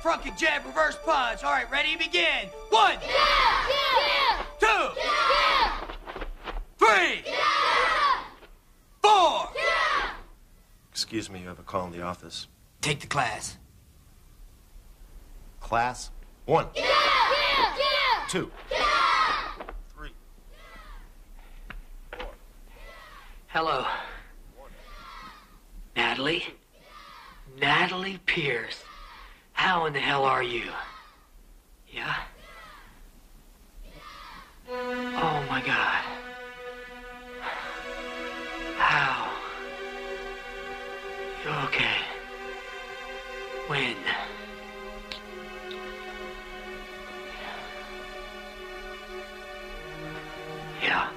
front kick, jab, reverse punch. All right, ready, begin. One, two, three, four. Excuse me, you have a call in the office. Take the class. Class one, two, three. Hello. Natalie? Natalie Pierce. How in the hell are you? Yeah? Oh my god. How? Okay? When? Yeah.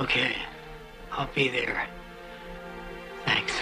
Okay. I'll be there. Thanks.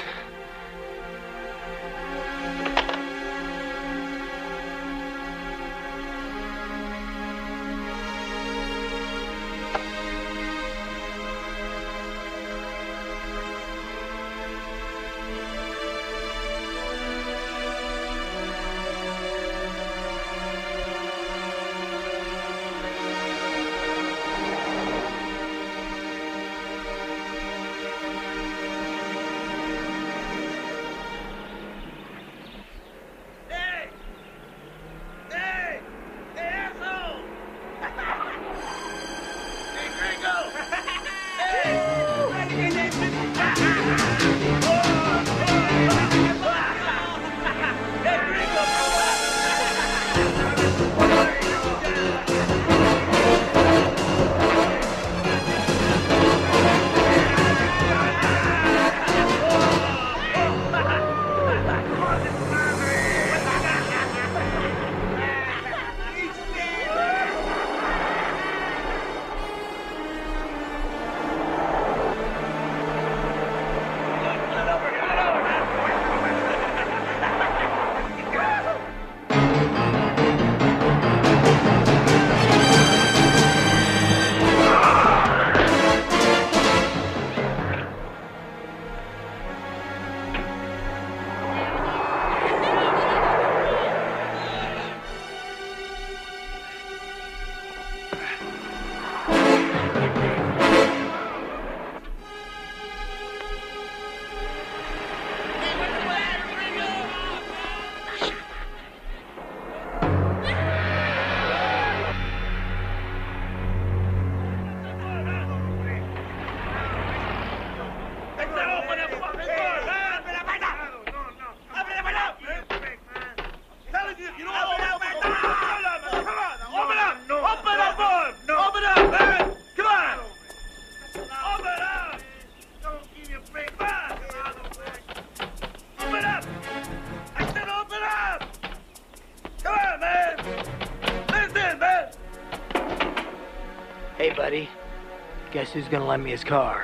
Who's gonna lend me his car?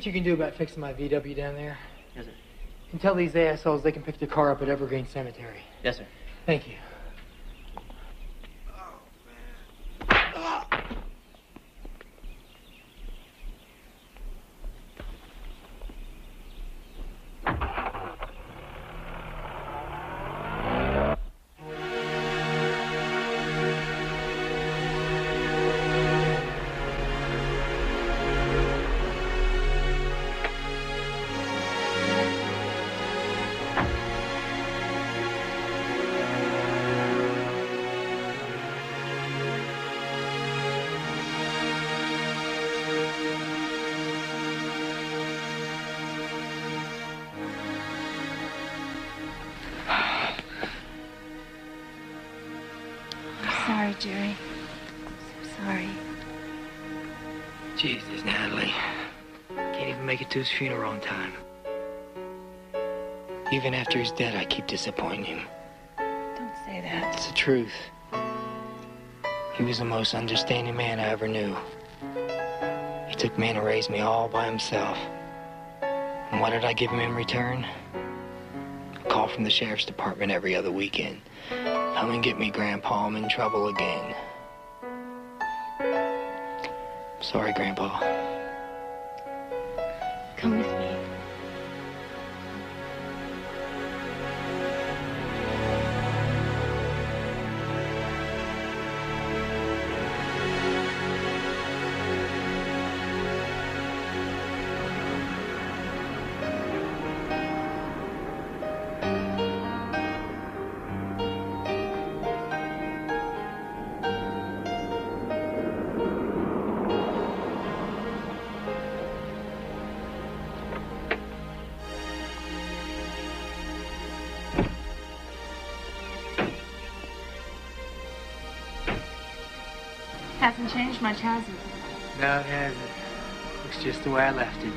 What you can do about fixing my VW down there. Yes, sir. And tell these assholes they can pick their car up at Evergreen Cemetery. Yes, sir. Thank you. His funeral on time. Even after he's dead, I keep disappointing him. Don't say that. It's the truth. He was the most understanding man I ever knew. He took me in and raised me all by himself. And what did I give him in return? A call from the sheriff's department every other weekend. Come and get me, Grandpa. I'm in trouble again. Sorry, Grandpa. Come with me. Hasn't changed much, has it? No, it hasn't. Looks just the way I left it.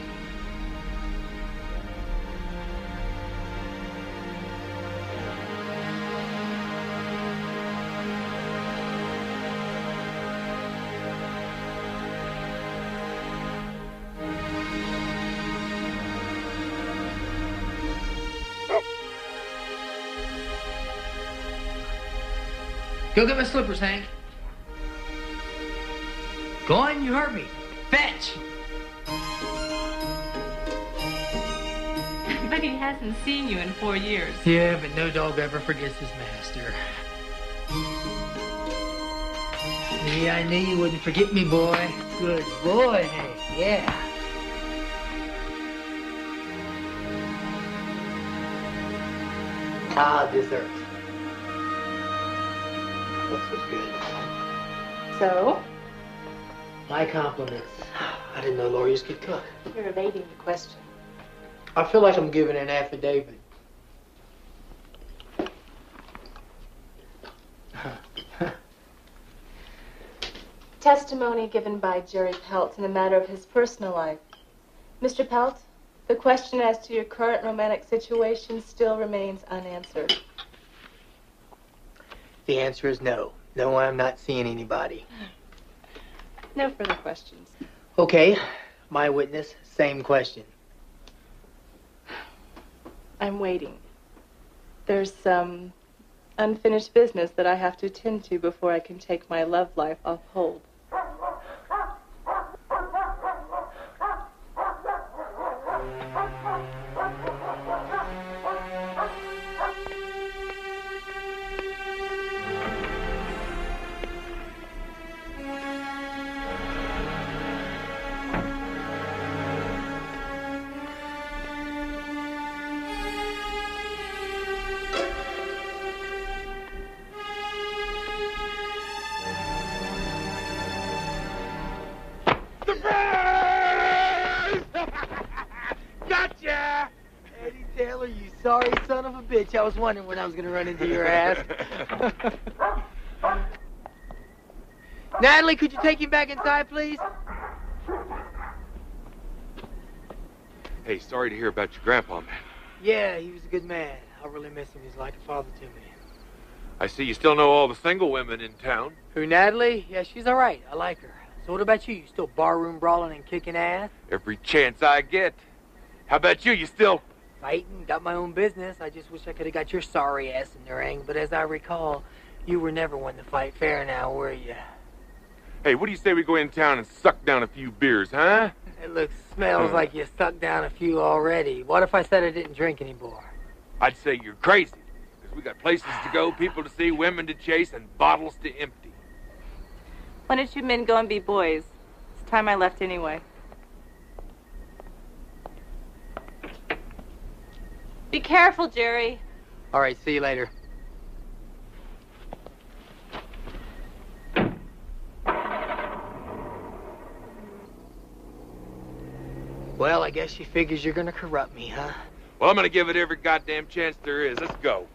Go get my slippers, Hank. Go on, you heard me. Fetch! But he hasn't seen you in four years. Yeah, but no dog ever forgets his master. Yeah, I knew you wouldn't forget me, boy. Good boy, Hank. Yeah. Ah, dessert. Looks was good. So? My compliments. I didn't know lawyers could cook. You're evading the question. I feel like I'm giving an affidavit. Testimony given by Jerry Pelt in a matter of his personal life. Mr. Pelt, the question as to your current romantic situation still remains unanswered. The answer is no. No, I'm not seeing anybody. No further questions. Okay, my witness, same question. I'm waiting. There's some unfinished business that I have to attend to before I can take my love life off hold. I was wondering when I was going to run into your ass. Natalie, could you take him back inside, please? Hey, sorry to hear about your grandpa, man. Yeah, he was a good man. I really miss him. He's like a father to me. I see you still know all the single women in town. Who, Natalie? Yeah, she's all right. I like her. So what about you? You still barroom brawling and kicking ass? Every chance I get. How about you? You still... Fighting, got my own business. I just wish I could have got your sorry ass in the ring. But as I recall, you were never one to fight fair now, were you? Hey, what do you say we go in town and suck down a few beers, huh? It looks, smells hmm. like you sucked down a few already. What if I said I didn't drink anymore? I'd say you're crazy. Because we got places to go, people to see, women to chase, and bottles to empty. Why don't you men go and be boys? It's time I left anyway. Be careful, Jerry. All right, see you later. Well, I guess she figures you're gonna corrupt me, huh? Well, I'm gonna give it every goddamn chance there is. Let's go.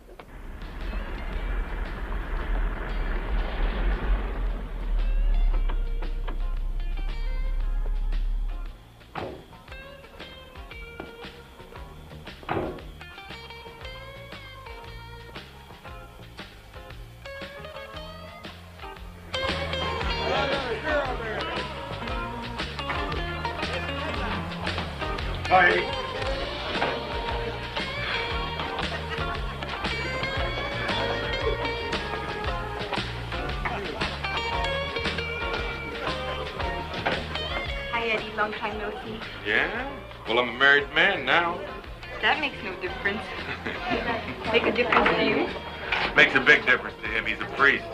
Hi, Eddie. Long time no see. Yeah? Well, I'm a married man now. That makes no difference. Make a difference to you? Makes a big difference to him. He's a priest.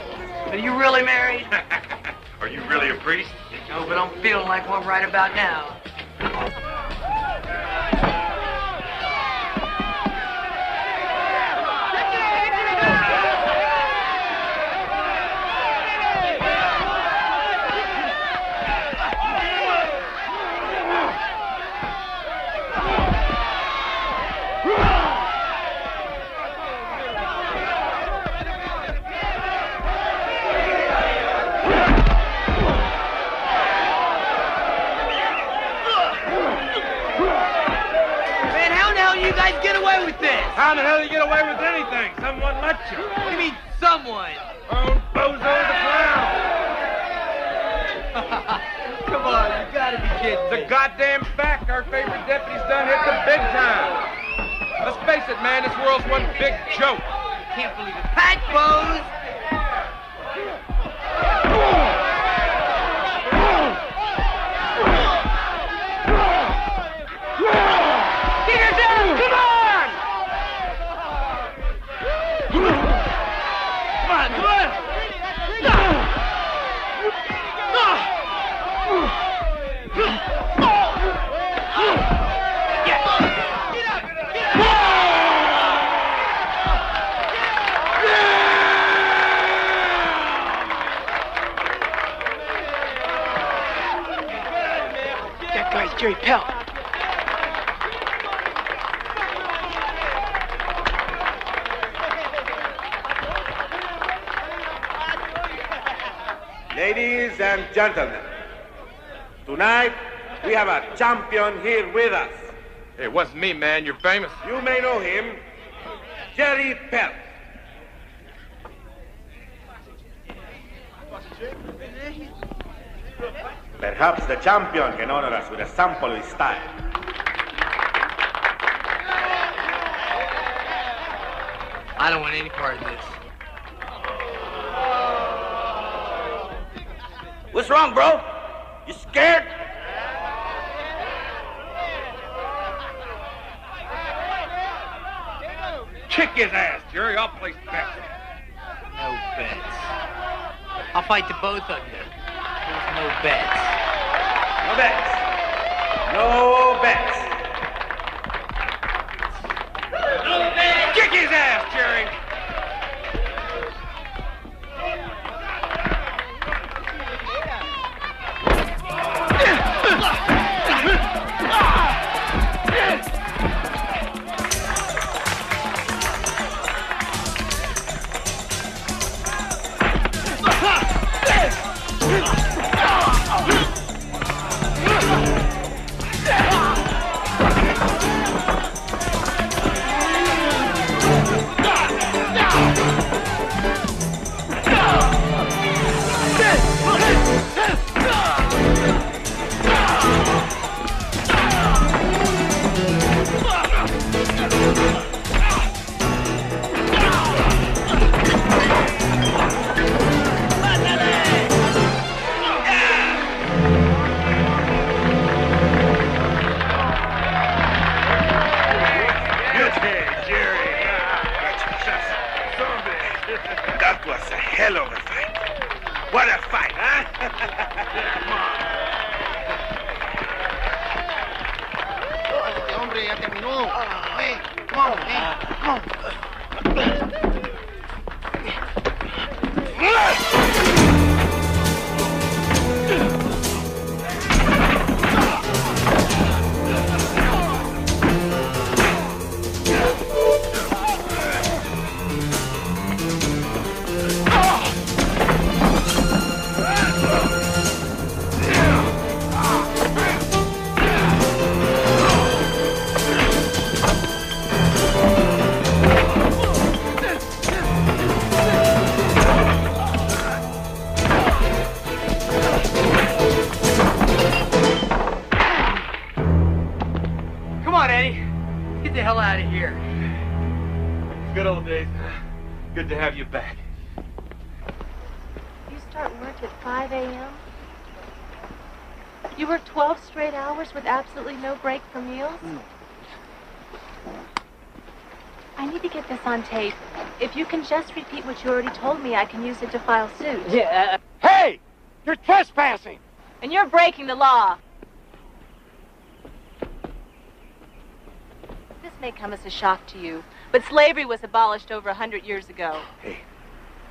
Are you really married? Are you really a priest? No, but I'm feeling like one right about now. How the hell do you get away with anything? Someone let you. What do you mean, someone? Old Bozo the Clown. Come on, you gotta be kidding It's me. a goddamn fact. Our favorite deputy's done hit the big time. Let's face it, man. This world's one big joke. I Can't believe it. Pat Bose! Gentlemen, tonight we have a champion here with us. Hey, it wasn't me, man. You're famous. You may know him, Jerry Pelt. Perhaps the champion can honor us with a sample of his style. I don't want any part of this. What's wrong, bro? You scared? Kick his ass, Jerry. I'll place bets. No bets. I'll fight the both of you. There's no bets. No bets. No bets. At 5 a.m.? You work 12 straight hours with absolutely no break for meals? Hmm. I need to get this on tape. If you can just repeat what you already told me, I can use it to file suit. Yeah. Uh, uh, hey! You're trespassing! And you're breaking the law. This may come as a shock to you, but slavery was abolished over a hundred years ago. Hey,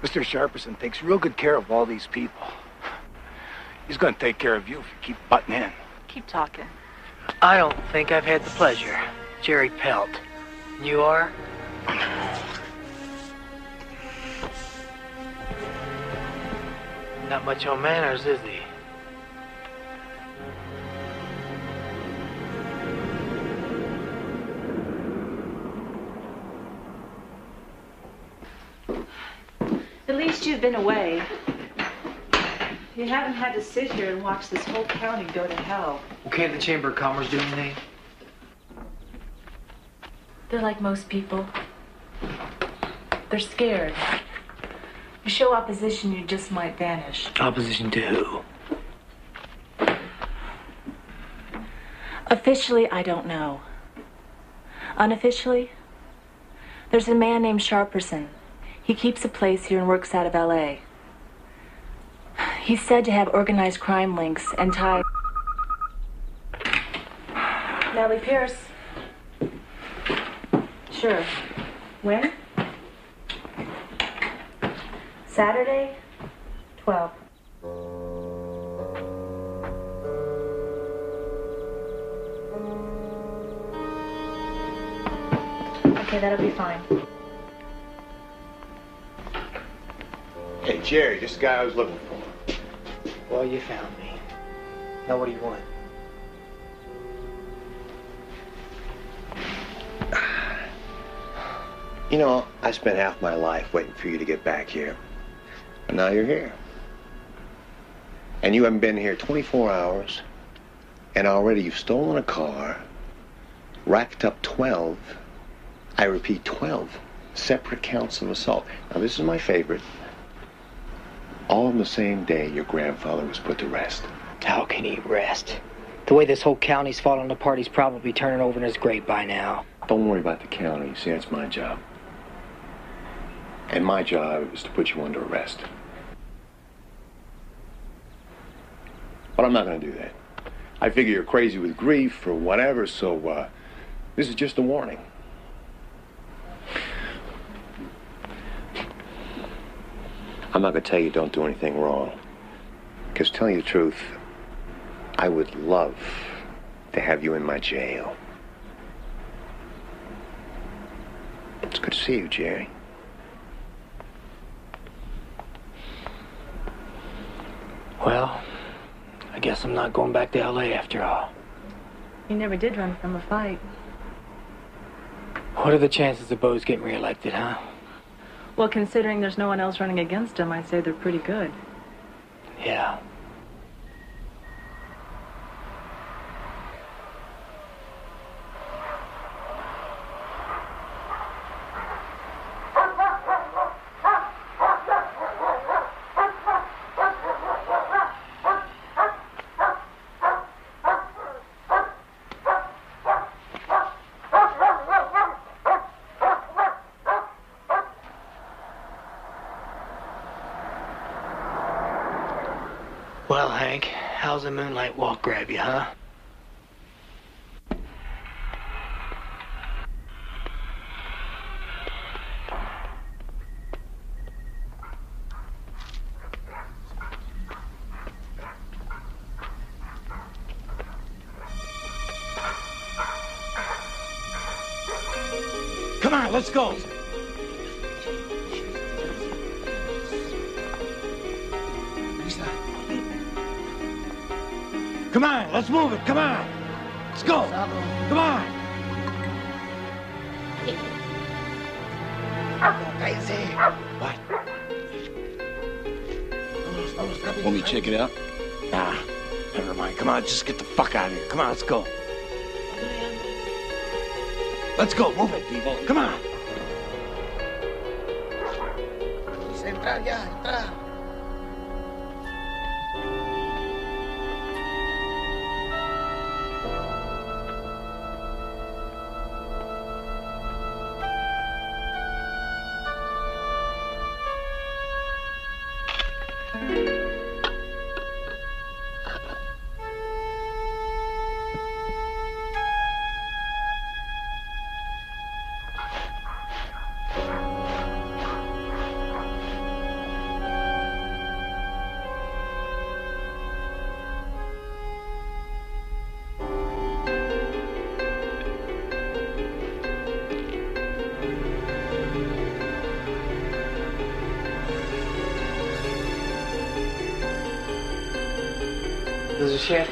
Mr. Sharperson takes real good care of all these people. He's gonna take care of you if you keep butting in. Keep talking. I don't think I've had the pleasure. Jerry Pelt. You are? Not much on manners, is he? Least you've been away. You haven't had to sit here and watch this whole county go to hell. Well, can't the Chamber of Commerce do anything? They're like most people. They're scared. You show opposition, you just might vanish. Opposition to who? Officially, I don't know. Unofficially, there's a man named Sharperson. He keeps a place here and works out of L.A. He's said to have organized crime links and ties. Nellie Pierce. Sure. When? Saturday, 12. Okay, that'll be fine. Hey, Jerry, just the guy I was looking for. Well, you found me. Now, what do you want? You know, I spent half my life waiting for you to get back here. And now you're here. And you haven't been here 24 hours. And already you've stolen a car, racked up 12, I repeat, 12 separate counts of assault. Now, this is my favorite. All on the same day your grandfather was put to rest. How can he rest? The way this whole county's falling apart, he's probably turning over in his grave by now. Don't worry about the county. See, that's my job. And my job is to put you under arrest. But I'm not going to do that. I figure you're crazy with grief or whatever, so uh, this is just a warning. I'm not going to tell you don't do anything wrong. Because telling you the truth, I would love to have you in my jail. It's good to see you, Jerry. Well, I guess I'm not going back to L.A. after all. You never did run from a fight. What are the chances of Bose getting reelected, huh? Well, considering there's no one else running against him, I'd say they're pretty good. Yeah. Let's go. Come on, let's move it. Come on. Let's go. Come on. What? Want me to check it out? Nah, never mind. Come on, just get the fuck out of here. Come on, let's go. Let's go. Move it, people. Come on. Entrar.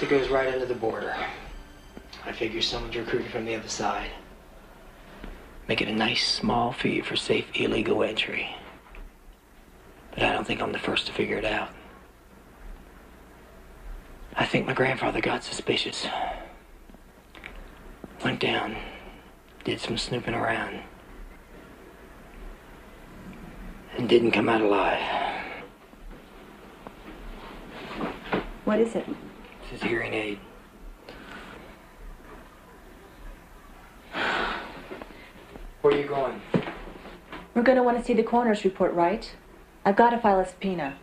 That goes right under the border. I figure someone's recruiting from the other side. Make it a nice small fee for safe illegal entry. But I don't think I'm the first to figure it out. I think my grandfather got suspicious. Went down, did some snooping around, and didn't come out alive. What is it? It's his hearing aid. Where are you going? We're going to want to see the coroner's report, right? I've got to file a subpoena.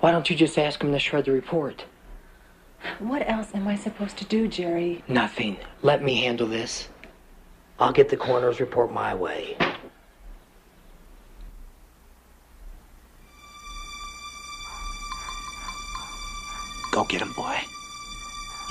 Why don't you just ask him to shred the report? What else am I supposed to do, Jerry? Nothing. Let me handle this. I'll get the coroner's report my way. Go get him, boy.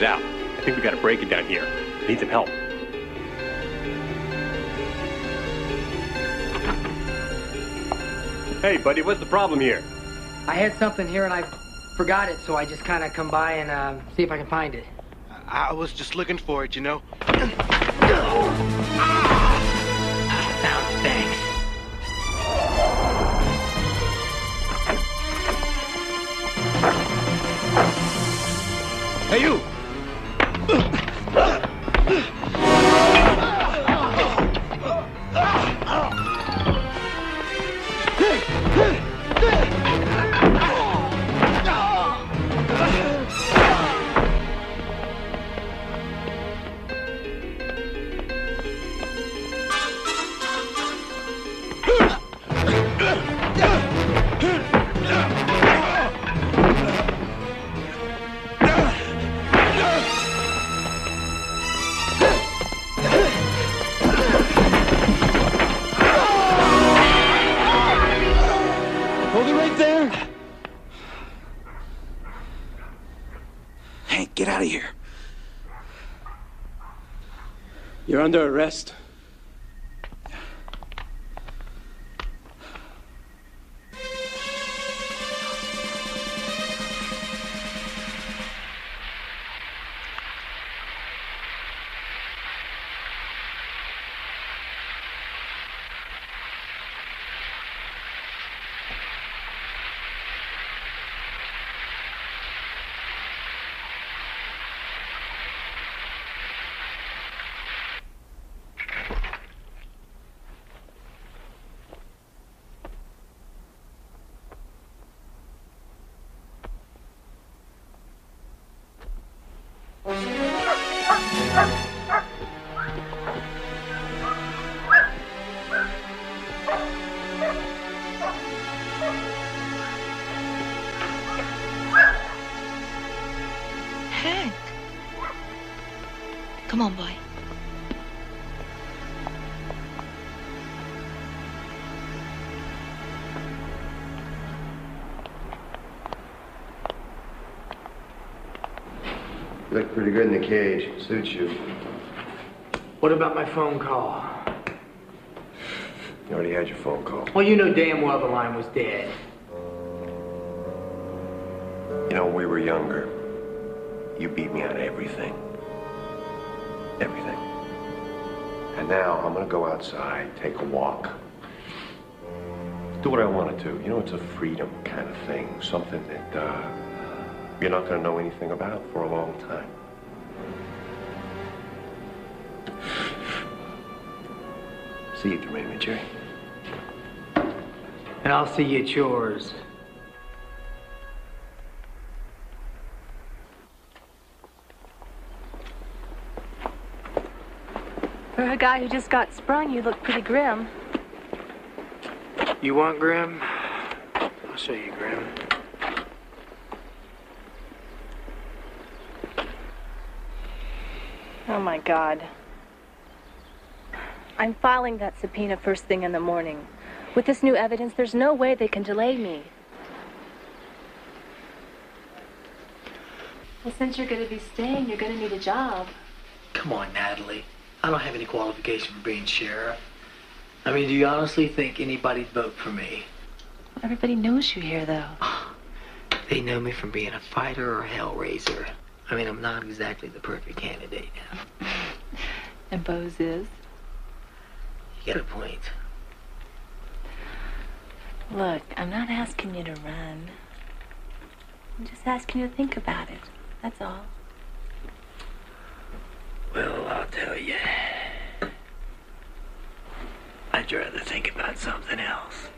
This is Al. I think we got a break it down here. I need some help. Hey, buddy, what's the problem here? I had something here and I forgot it, so I just kind of come by and uh, see if I can find it. I was just looking for it, you know. You're under arrest. Pretty good in the cage. Suits you. What about my phone call? You already had your phone call. Well, you know damn well the line was dead. You know, when we were younger, you beat me on everything. Everything. And now I'm gonna go outside, take a walk. Do what I want to do. You know, it's a freedom kind of thing. Something that uh, you're not gonna know anything about for a long time. See you at the arraignment, Jerry. And I'll see you at yours. For a guy who just got sprung, you look pretty grim. You want Grim? I'll show you Grim. Oh my God. I'm filing that subpoena first thing in the morning. With this new evidence, there's no way they can delay me. Well, since you're going to be staying, you're going to need a job. Come on, Natalie. I don't have any qualification for being sheriff. I mean, do you honestly think anybody'd vote for me? Everybody knows you here, though. They know me from being a fighter or a hellraiser. I mean, I'm not exactly the perfect candidate now. And Bose is? You get a point. Look, I'm not asking you to run. I'm just asking you to think about it. That's all. Well, I'll tell you. I'd rather think about something else.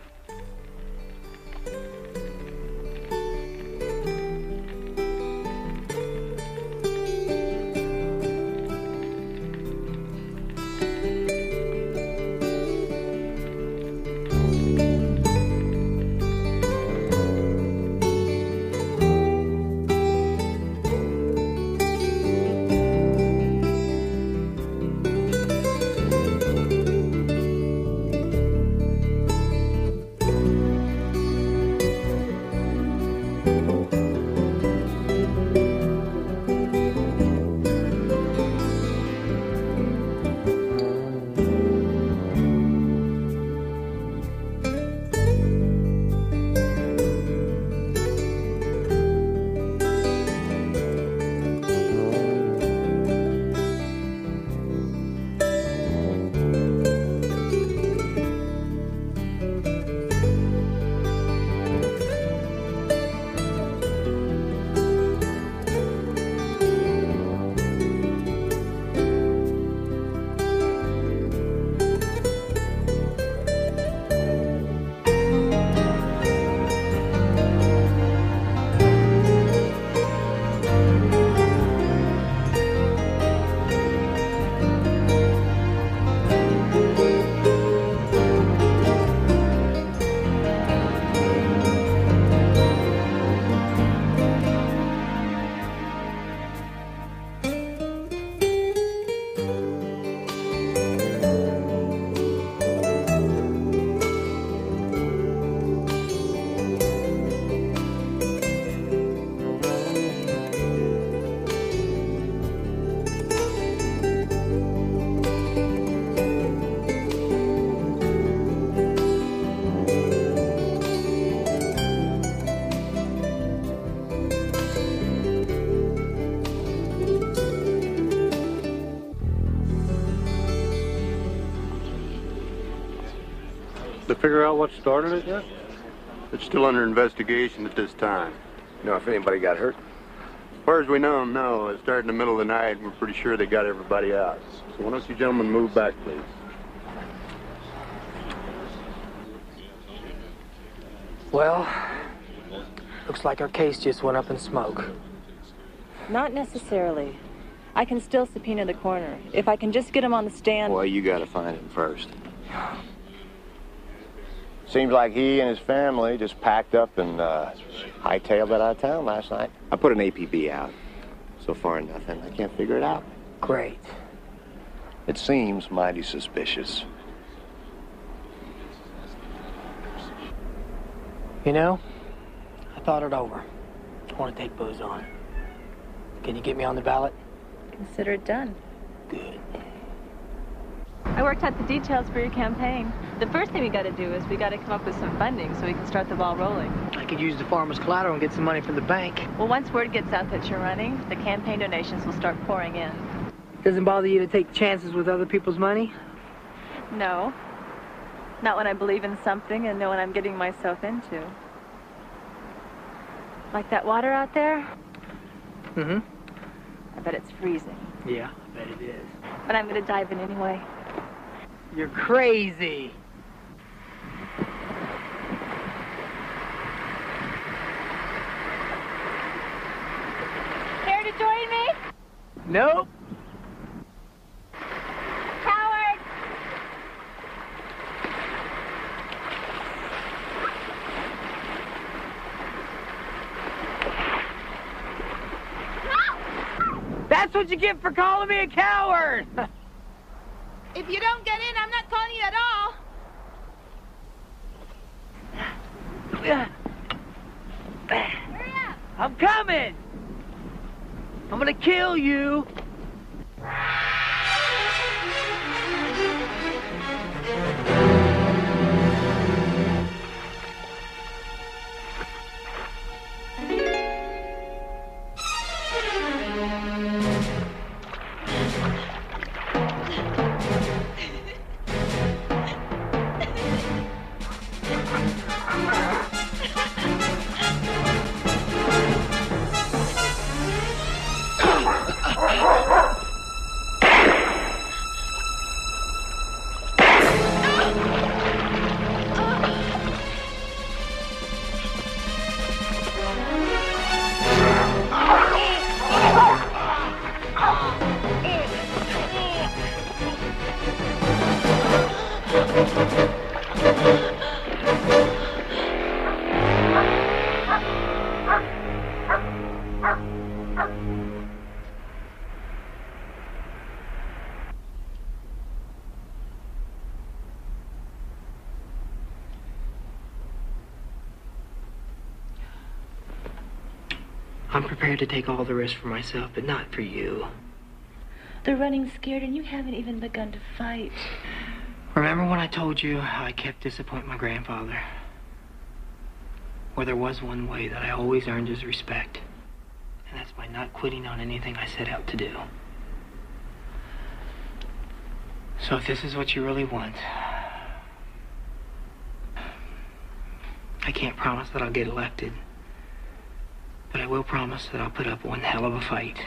Figure out what started it yet? It's still under investigation at this time. You know if anybody got hurt? As far as we know, no. It started in the middle of the night, and we're pretty sure they got everybody out. So why don't you gentlemen move back, please? Well, looks like our case just went up in smoke. Not necessarily. I can still subpoena the coroner. If I can just get him on the stand. Well, you gotta find him first. Seems like he and his family just packed up and uh, hightailed it out of town last night. I put an APB out. So far, nothing. I can't figure it out. Great. It seems mighty suspicious. You know, I thought it over. I want to take Buzz on. Can you get me on the ballot? Consider it done. Good. I worked out the details for your campaign. The first thing we got to do is we got to come up with some funding so we can start the ball rolling. I could use the farmer's collateral and get some money from the bank. Well, once word gets out that you're running, the campaign donations will start pouring in. Doesn't bother you to take chances with other people's money? No. Not when I believe in something and know what I'm getting myself into. Like that water out there? Mm-hmm. I bet it's freezing. Yeah, I bet it is. But I'm gonna dive in anyway. You're crazy. Care to join me? Nope. Coward! That's what you get for calling me a coward. If you don't get in, I'm not calling you at all. I'm coming. I'm gonna kill you. Prepared to take all the risk for myself, but not for you. They're running scared and you haven't even begun to fight. Remember when I told you how I kept disappointing my grandfather? Well, there was one way that I always earned his respect, and that's by not quitting on anything I set out to do. So if this is what you really want, I can't promise that I'll get elected, but I will promise that I'll put up one hell of a fight.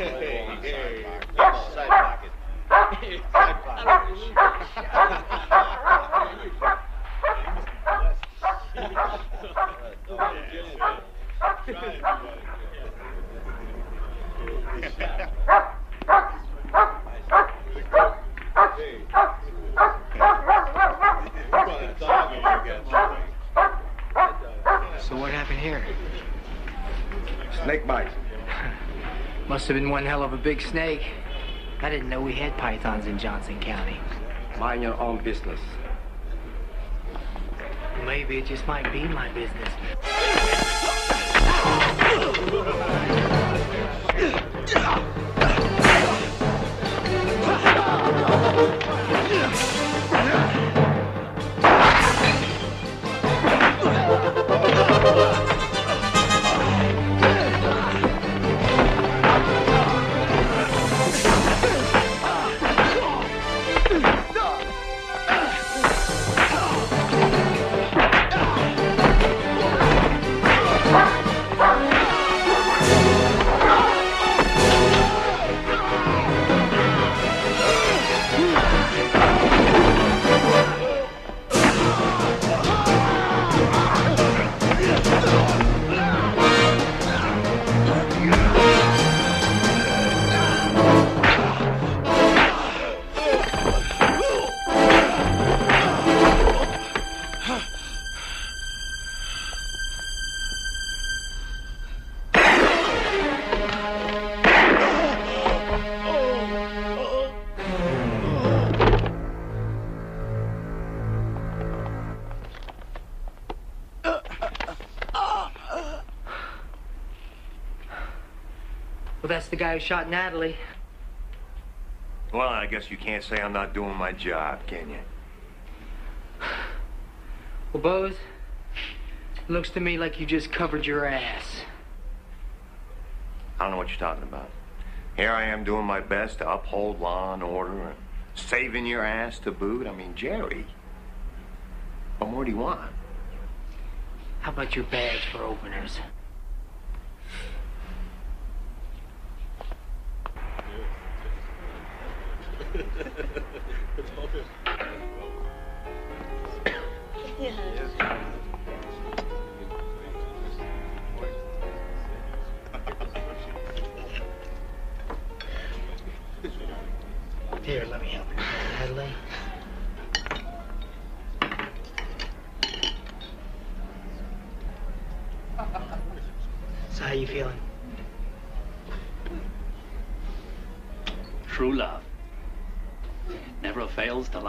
Hey, hey, side pocket. Side pocket. here? Snake bite. Must have been one hell of a big snake. I didn't know we had pythons in Johnson County. Mind your own business. Maybe it just might be my business. guy who shot Natalie. Well, I guess you can't say I'm not doing my job, can you? Well, Bose, looks to me like you just covered your ass. I don't know what you're talking about. Here I am doing my best to uphold law and order and saving your ass to boot. I mean, Jerry, what more do you want? How about your badge for openers?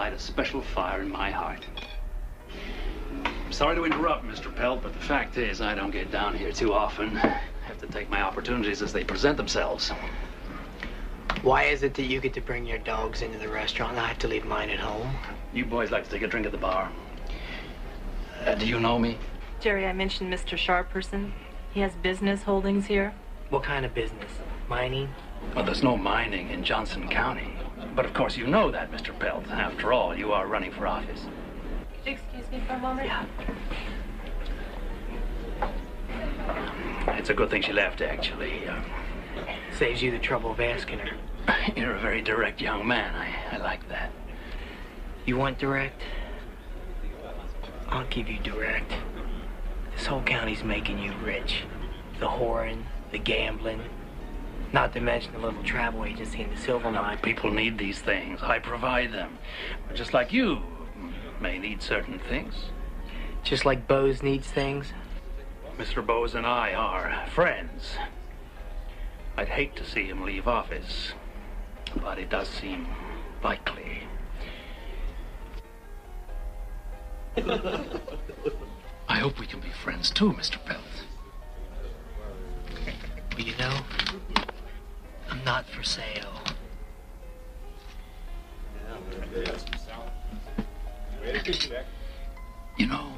Light a special fire in my heart. I'm sorry to interrupt, Mr. Pelt, but the fact is I don't get down here too often. I have to take my opportunities as they present themselves. Why is it that you get to bring your dogs into the restaurant and I have to leave mine at home? You boys like to take a drink at the bar. Uh, do you know me? Jerry, I mentioned Mr. Sharperson. He has business holdings here. What kind of business? Mining? Well, there's no mining in Johnson County. But of course you know that, Mr. Pelt. After all, you are running for office. Could you excuse me for a moment? Yeah. It's a good thing she left, actually. Uh, Saves you the trouble of asking her. you're a very direct young man. I, I like that. You want direct? I'll give you direct. This whole county's making you rich. The whoring, the gambling, not to mention the little travel agency and the silver mine. People need these things. I provide them. Just like you may need certain things. Just like Bose needs things? Mr. Bose and I are friends. I'd hate to see him leave office, but it does seem likely. I hope we can be friends too, Mr. Pelt. Well, you know, I'm not for sale. You know,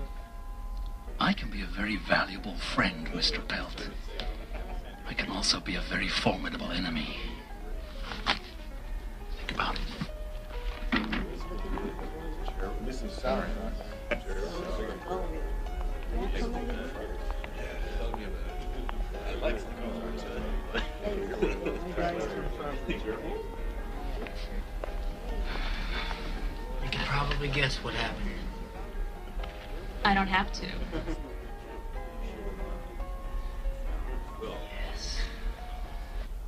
I can be a very valuable friend, Mr. Pelt. I can also be a very formidable enemy. Think about it. This is sorry. Guess what happened. I don't have to.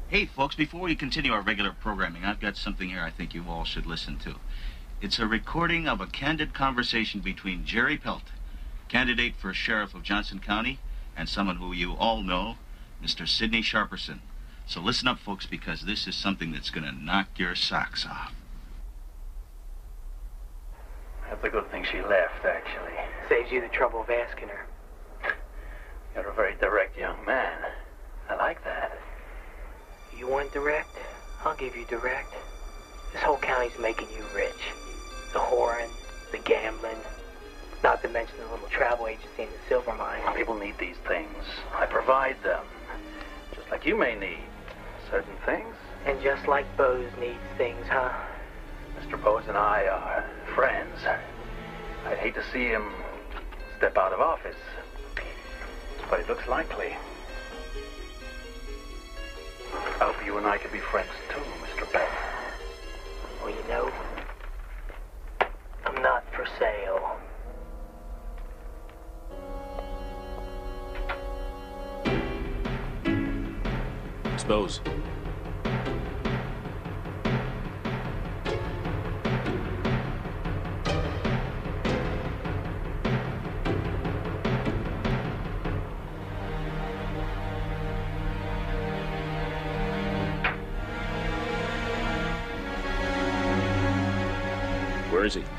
Hey, folks, before we continue our regular programming, I've got something here I think you all should listen to. It's a recording of a candid conversation between Jerry Pelt, candidate for sheriff of Johnson County, and someone who you all know, Mr. Sidney Sharperson. So listen up, folks, because this is something that's going to knock your socks off. That's a good thing she left, actually. Saves you the trouble of asking her. You're a very direct young man. I like that. You want direct? I'll give you direct. This whole county's making you rich. The whoring, the gambling, not to mention the little travel agency and the silver mine. People need these things. I provide them. Just like you may need certain things. And just like Bose needs things, huh? Mr. Bose and I are friends. I'd hate to see him step out of office. But it looks likely. I hope you and I can be friends too, Mr. Pelt. Well, you know, I'm not for sale. It's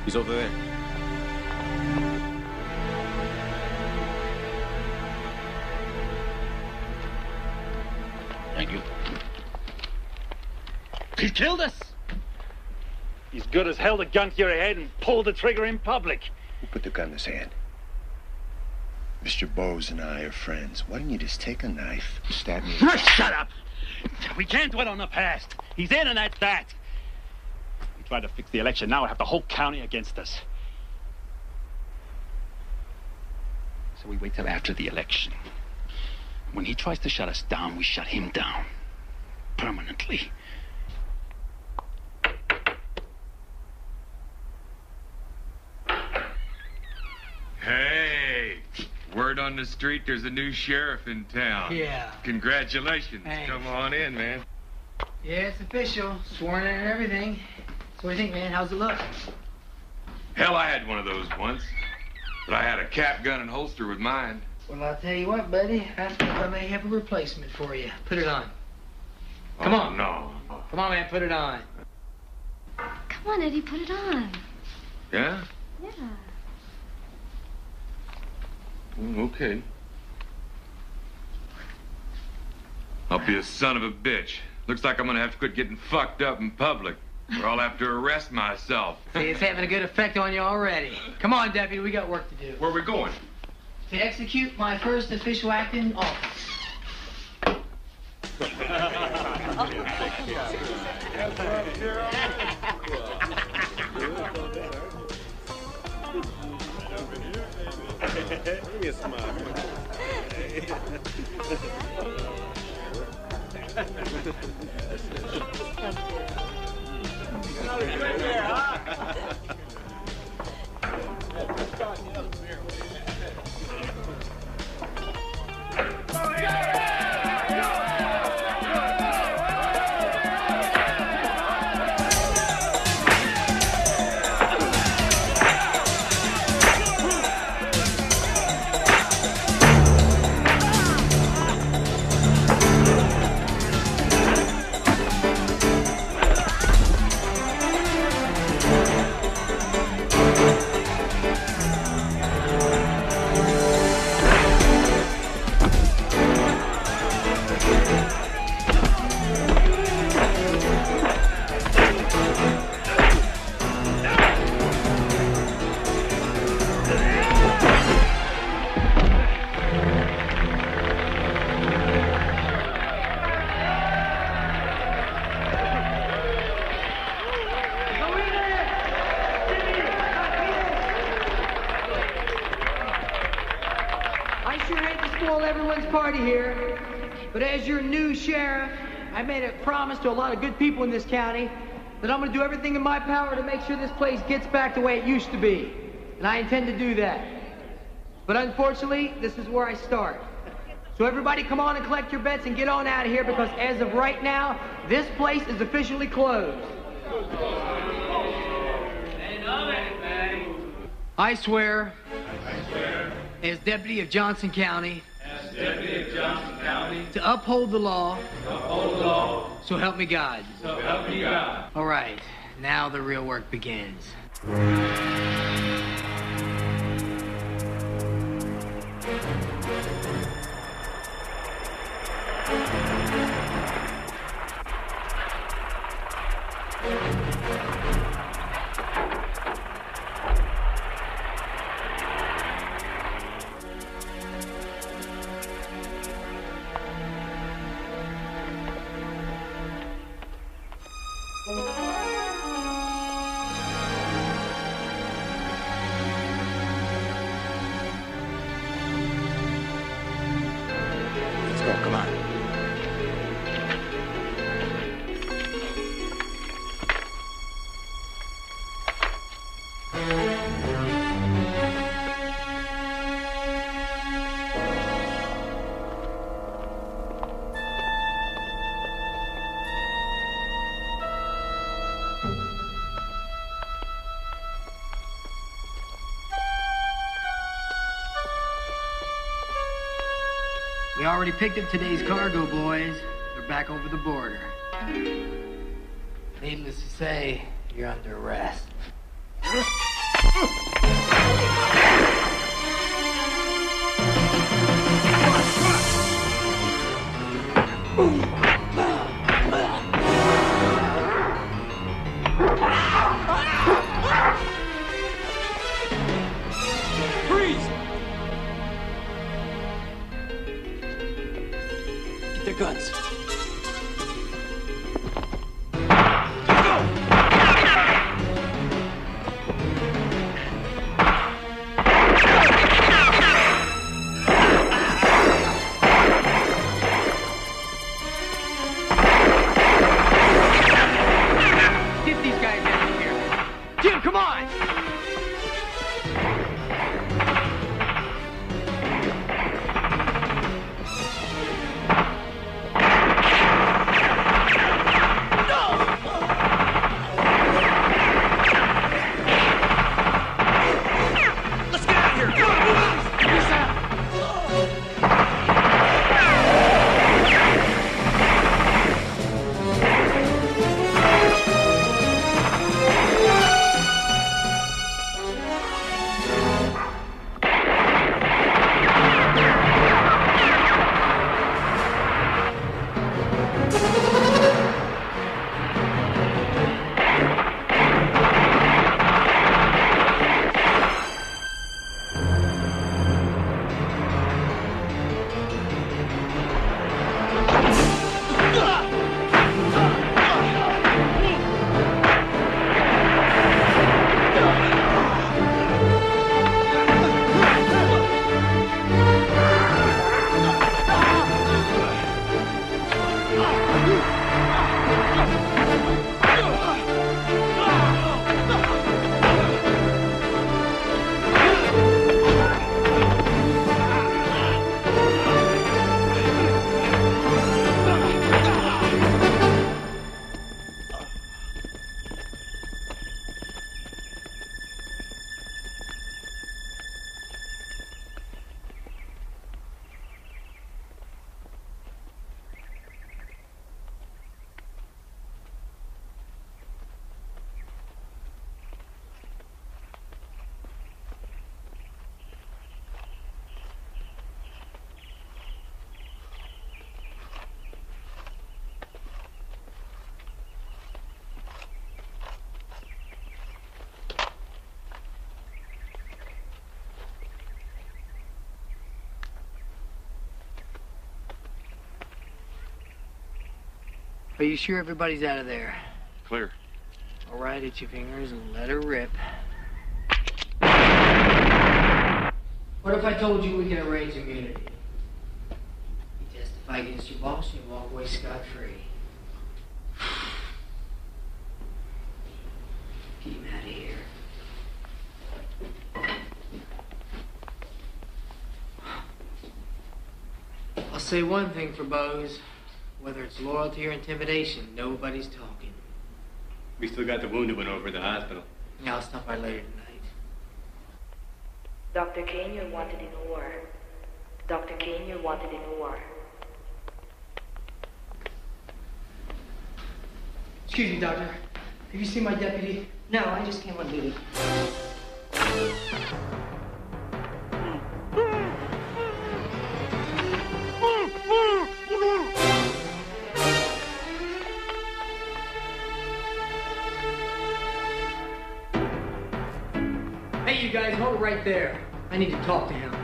He's over there. Thank you. He killed us. He's good as held a gun to your head and pulled the trigger in public. Who put the gun in his hand? Mr. Bose and I are friends. Why don't you just take a knife, stab me? Shut up! We can't dwell on the past. He's in and that's that. We tried to fix the election. Now we have the whole county against us. So we wait till after the election. When he tries to shut us down, we shut him down. Permanently. Hey, word on the street there's a new sheriff in town. Yeah. Congratulations. Thanks. Come on in, man. Yeah, it's official. Sworn in and everything. So what do you think, man? How's it look? Hell, I had one of those once. But I had a cap gun and holster with mine. Well, I'll tell you what, buddy. I think I may have a replacement for you. Put it on. Come Oh, on. No. Come on, man. Put it on. Come on, Eddie, put it on. Yeah? Yeah. Mm, okay. I'll be a son of a bitch. Looks like I'm gonna have to quit getting fucked up in public, or I'll have to arrest myself. See, it's having a good effect on you already. Come on, deputy. We got work to do. Where are we going? To execute my first official act in office. Give me a smile. I spoil everyone's party here, but as your new sheriff, I made a promise to a lot of good people in this county that I'm going to do everything in my power to make sure this place gets back the way it used to be. And I intend to do that. But unfortunately, this is where I start. So everybody come on and collect your bets and get on out of here because as of right now, this place is officially closed. I swear, I swear, as deputy of Johnson County, Deputy of Johnson County, to uphold the law, uphold the law, so help me God. so help me God. All right, now the real work begins. Already picked up today's cargo, boys. They're back over the border. Needless to say, you're under arrest. Are you sure everybody's out of there? Clear. All right, hit your fingers and let her rip. What if I told you we can arrange immunity? You testify against your boss and you walk away scot-free. Get him out of here. I'll say one thing for Bose. Whether it's loyalty or intimidation, nobody's talking. We still got the wounded one over at the hospital. Yeah, I'll stop by later tonight. Dr. Kane, you're wanted in a war. Dr. Kane, you're wanted in war. Excuse me, doctor. Have you seen my deputy? No, I just came on duty. There. I need to talk to him.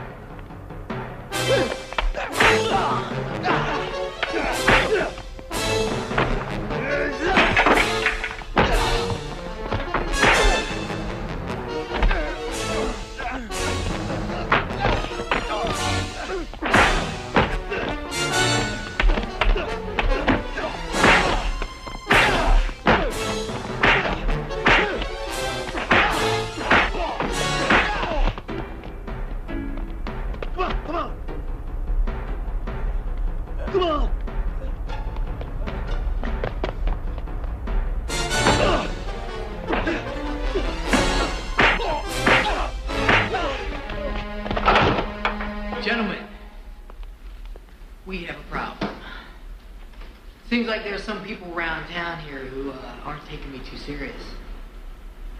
Like there's some people around town here who uh, aren't taking me too serious.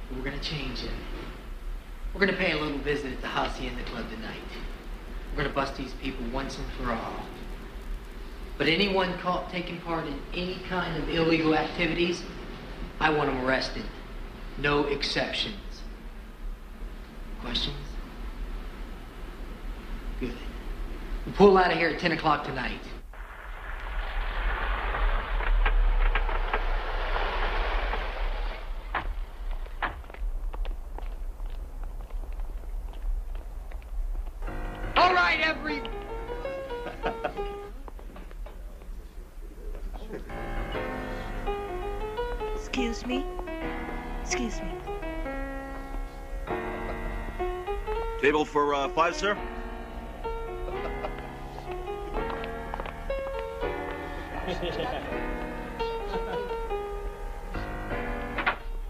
But we're gonna change it. We're gonna pay a little visit at the Hacienda Club tonight. We're gonna bust these people once and for all. But anyone caught taking part in any kind of illegal activities, I want them arrested. No exceptions. Questions? Good. We'll pull out of here at 10 o'clock tonight. All right, every. Excuse me? Excuse me. Table for uh, five, sir?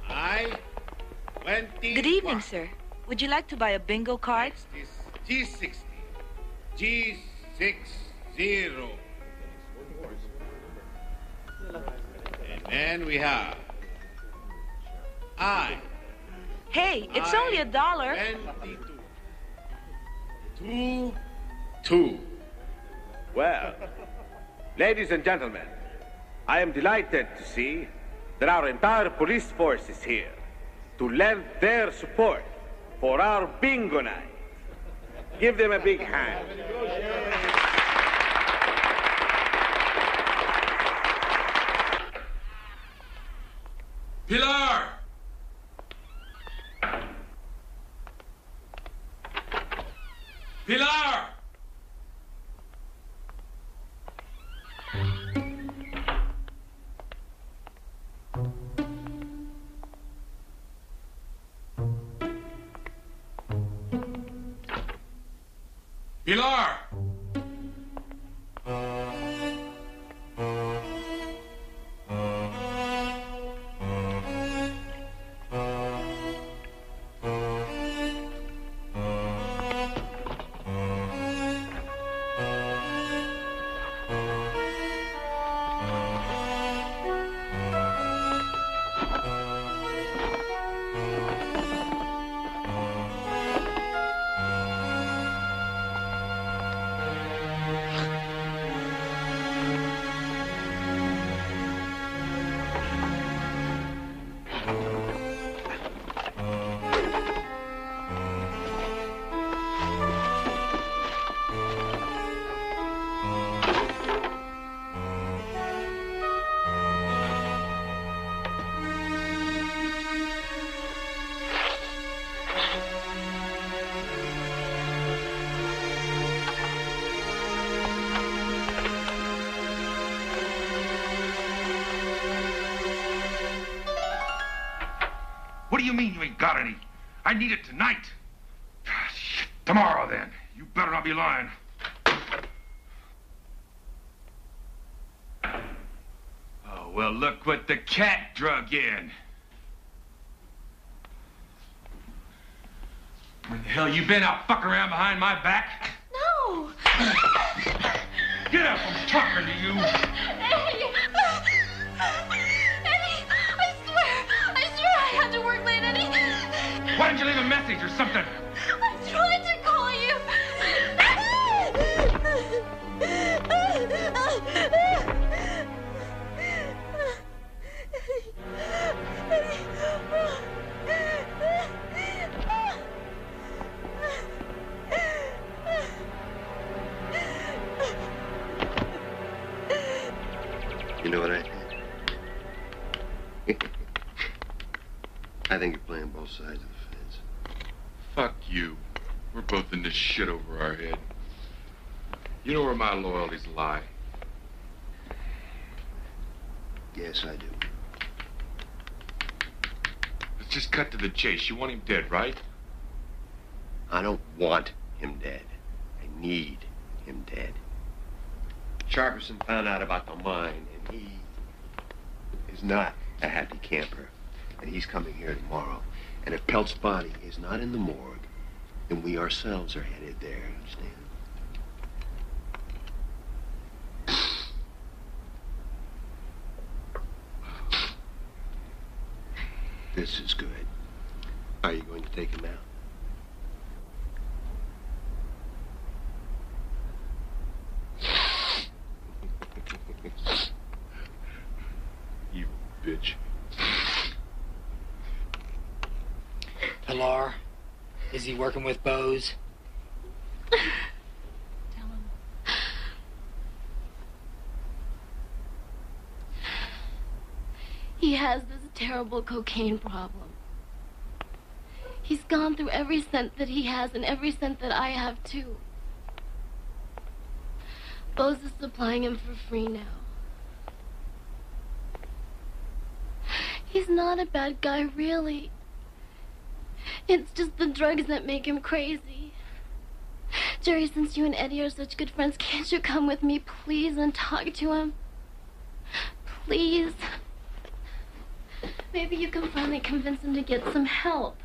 I, 20. Good evening, sir. Would you like to buy a bingo card? G60. G60. And then we have I. Hey, it's I only a dollar. 22. Two. Two. Well, ladies and gentlemen, I am delighted to see that our entire police force is here to lend their support for our bingo night. Give them a big hand. Pilar! Pilar! Got any? I need it tonight. Ah. Tomorrow, then. You better not be lying. Oh, well, look what the cat drug in. Where the hell you been out fucking around behind my back? No, Get up, I'm talking to you. Why didn't you leave a message or something? This shit over our head. You know where my loyalties lie. Yes, I do. Let's just cut to the chase. You want him dead, right? I don't want him dead. I need him dead. Sharperson found out about the mine, and he is not a happy camper. And he's coming here tomorrow. And if Pelt's body is not in the morgue, then we ourselves are headed there, understand? This is good. Are you going to take him out? You bitch. Pilar, is he working with Bose? He has this terrible cocaine problem. He's gone through every cent that he has and every cent that I have, too. Bose is supplying him for free now. He's not a bad guy, really. It's just the drugs that make him crazy. Jerry, since you and Eddie are such good friends, can't you come with me, please, and talk to him? Please. Maybe you can finally convince him to get some help.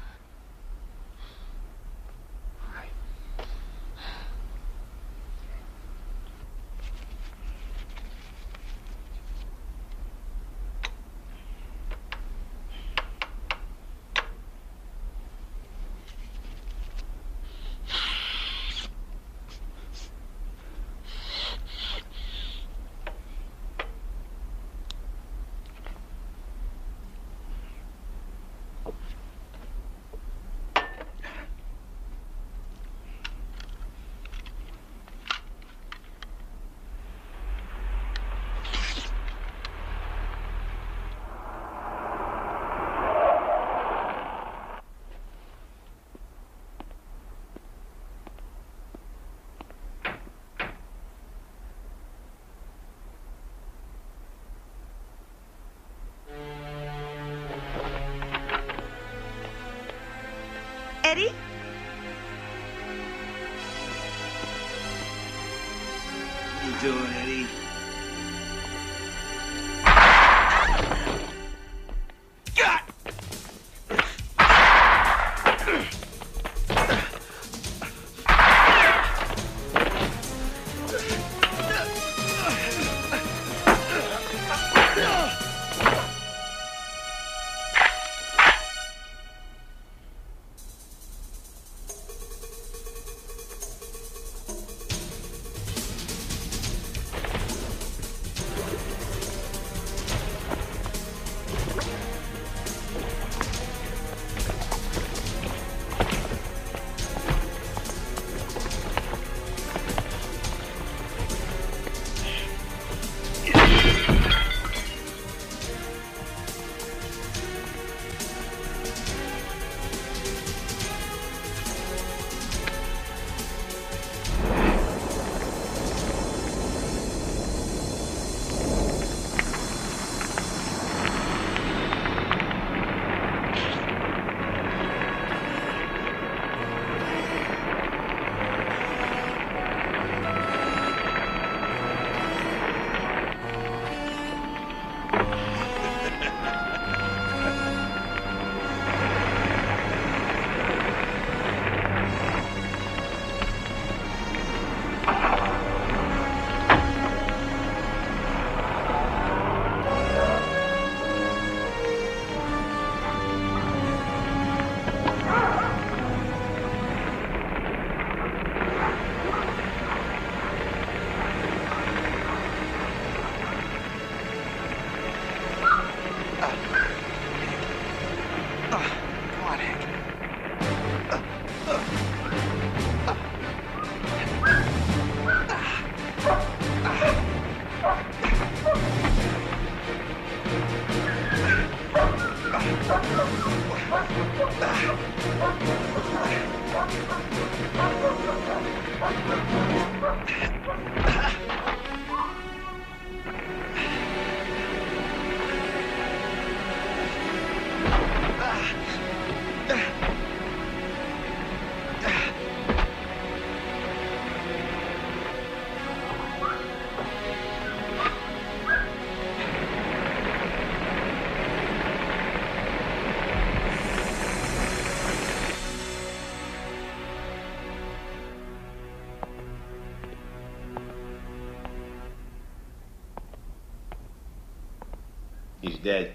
Dead.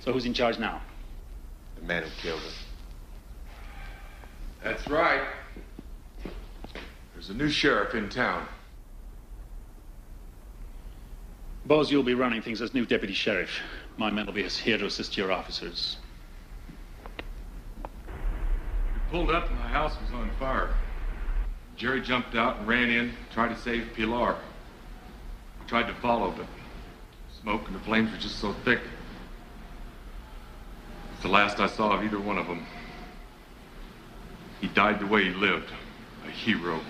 So who's in charge now? The man who killed her. That's right. There's a new sheriff in town. Bose, you'll be running things as new deputy sheriff. My men will be here to assist your officers. We pulled up and my house was on fire. Jerry jumped out and ran in, tried to save Pilar. Tried to follow, but smoke and the flames were just so thick. It's the last I saw of either one of them. He died the way he lived, a hero.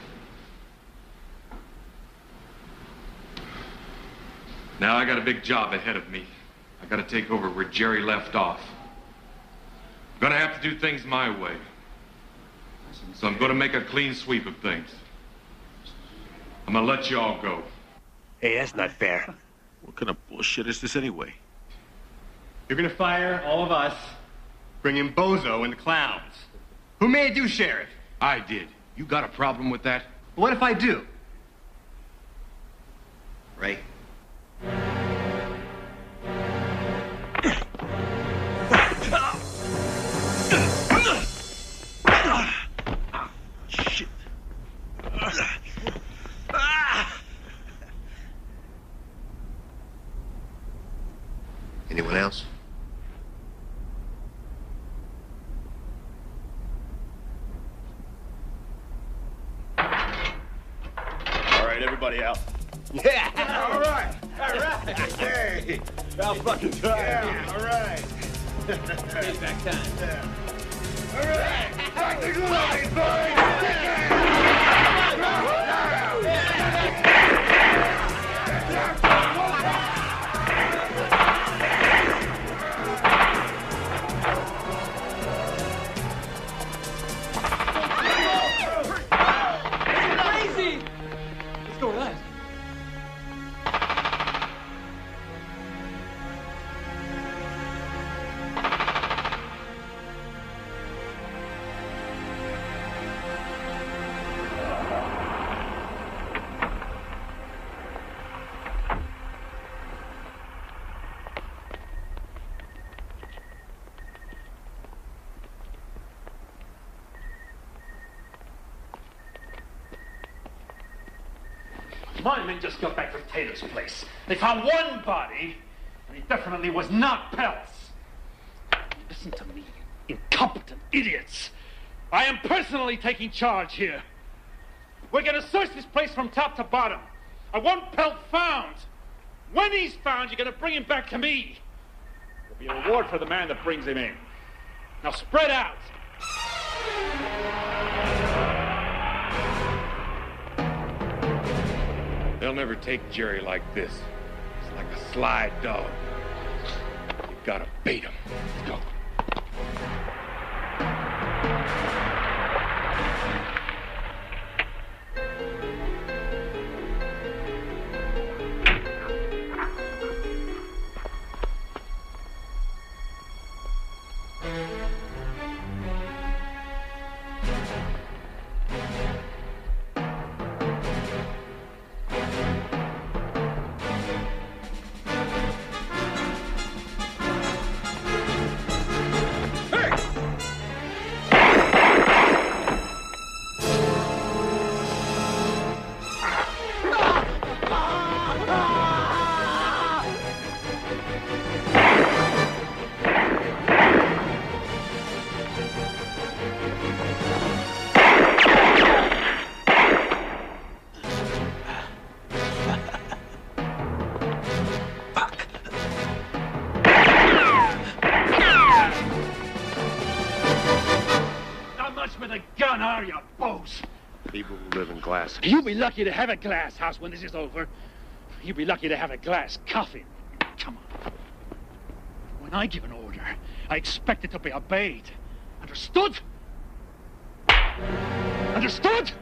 Now I got a big job ahead of me. I gotta take over where Jerry left off. I'm gonna have to do things my way. So I'm gonna make a clean sweep of things. I'm gonna let you all go. Hey, that's not fair. What kind of bullshit is this anyway? You're gonna fire all of us, bring in Bozo and the clowns. Who made you sheriff? I did. You got a problem with that? What if I do? Ray? Taylor's place. They found one body, and it definitely was not Pelt's. Listen to me, incompetent idiots. I am personally taking charge here. We're gonna search this place from top to bottom. I want Pelt found. When he's found, you're gonna bring him back to me. There'll be a reward for the man that brings him in. Now spread out. They'll never take Jerry like this. It's like a sly dog. You gotta bait him. Let's go. You'll be lucky to have a glass house when this is over. You'll be lucky to have a glass coffin. Come on. When I give an order, I expect it to be obeyed. Understood? Understood?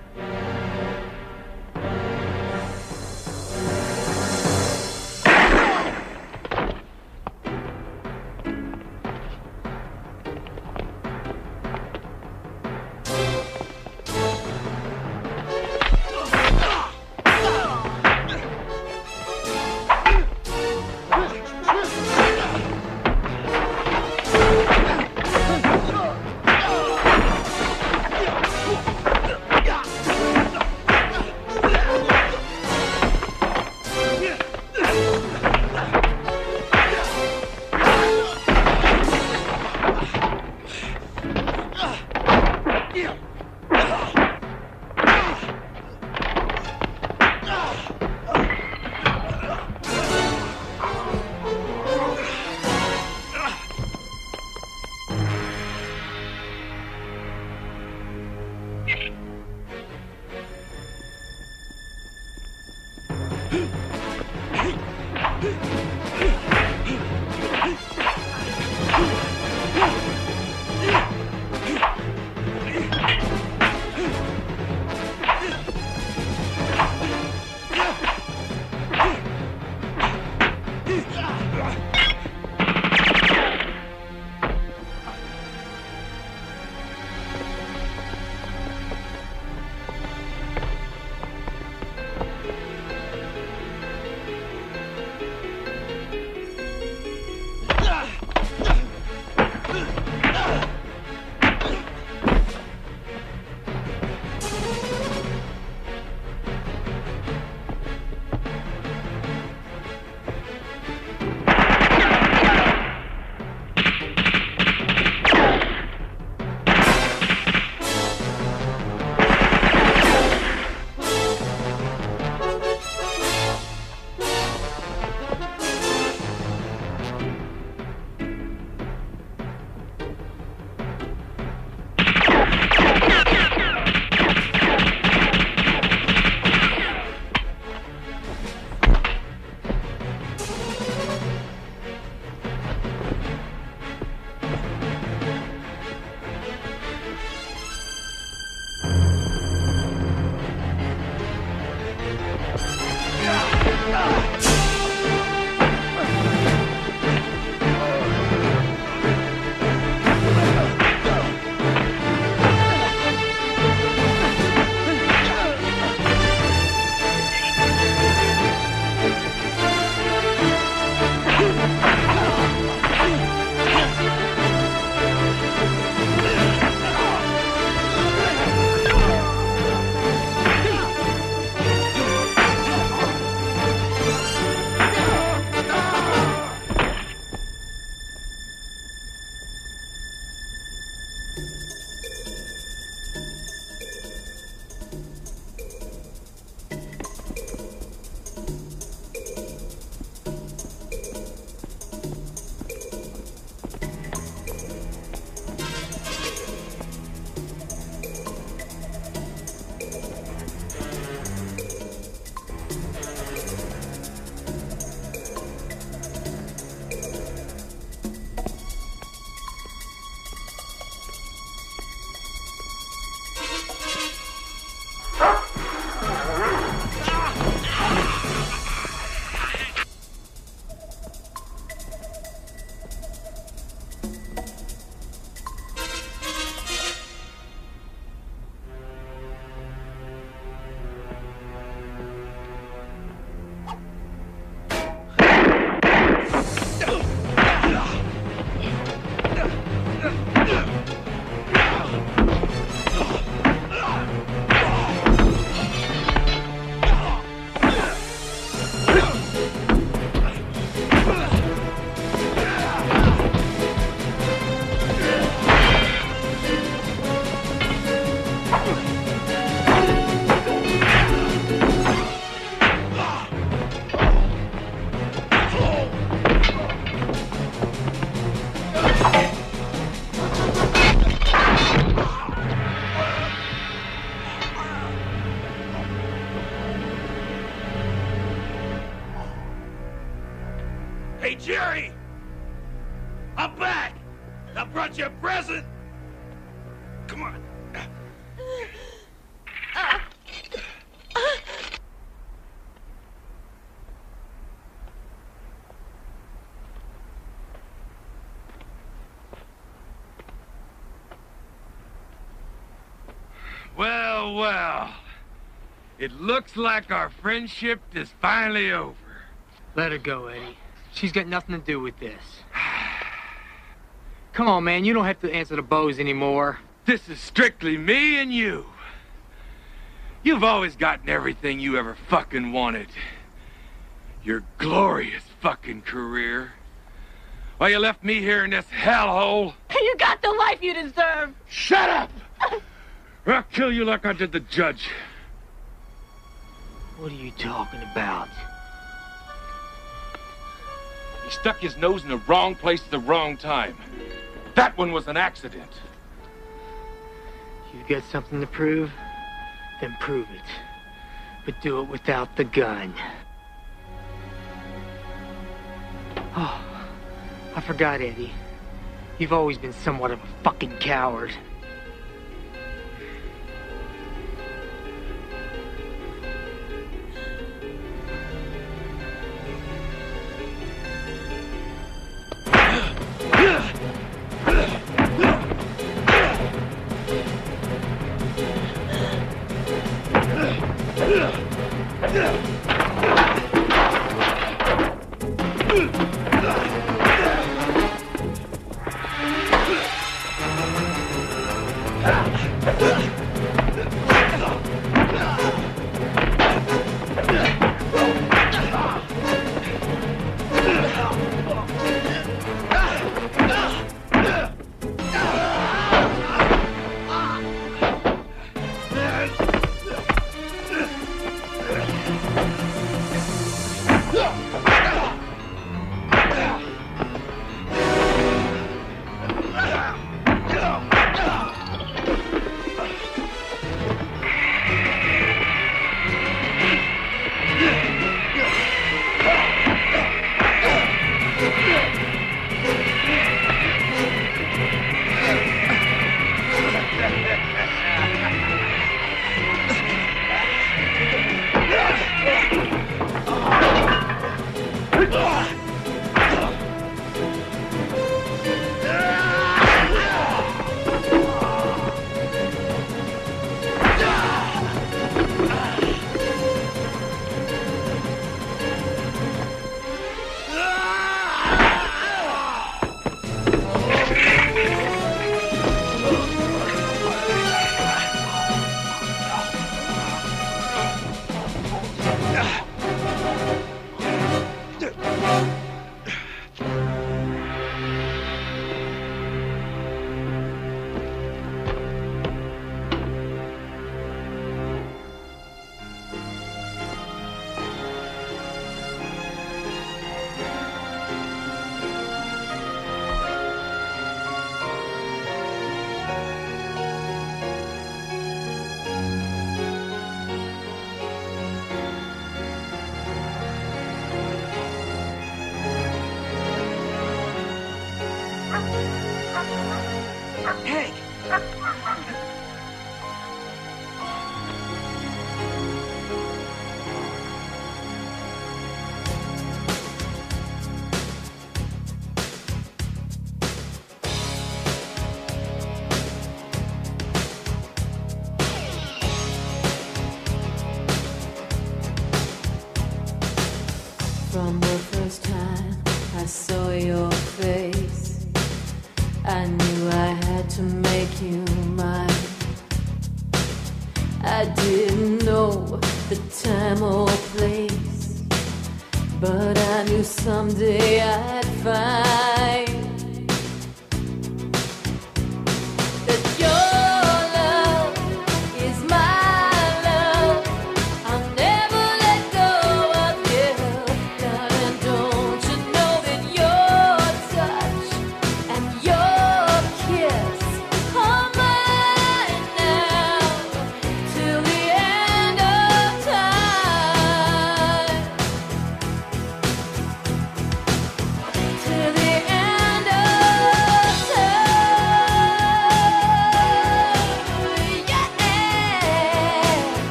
It looks like our friendship is finally over. Let her go, Eddie. She's got nothing to do with this. Come on, man. You don't have to answer the bows anymore. This is strictly me and you. You've always gotten everything you ever fucking wanted. Your glorious fucking career. While you left me here in this hellhole. You got the life you deserve. Shut up! I'll kill you like I did the judge. What are you talking about? He stuck his nose in the wrong place at the wrong time. That one was an accident. You've got something to prove? Then prove it. But do it without the gun. Oh, I forgot, Eddie. You've always been somewhat of a fucking coward.